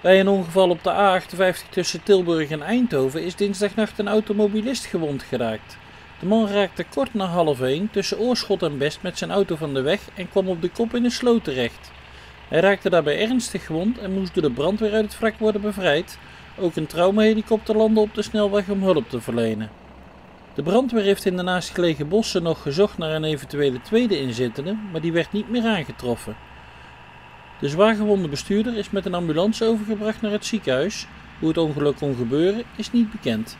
Bij een ongeval op de A58 tussen Tilburg en Eindhoven is dinsdagnacht een automobilist gewond geraakt. De man raakte kort na half 1 tussen Oorschot en Best met zijn auto van de weg en kwam op de kop in een sloot terecht. Hij raakte daarbij ernstig gewond en moest door de brandweer uit het wrak worden bevrijd. Ook een traumahelikopter landde op de snelweg om hulp te verlenen. De brandweer heeft in de naastgelegen bossen nog gezocht naar een eventuele tweede inzittende, maar die werd niet meer aangetroffen. De zwaargewonde bestuurder is met een ambulance overgebracht naar het ziekenhuis. Hoe het ongeluk kon gebeuren is niet bekend.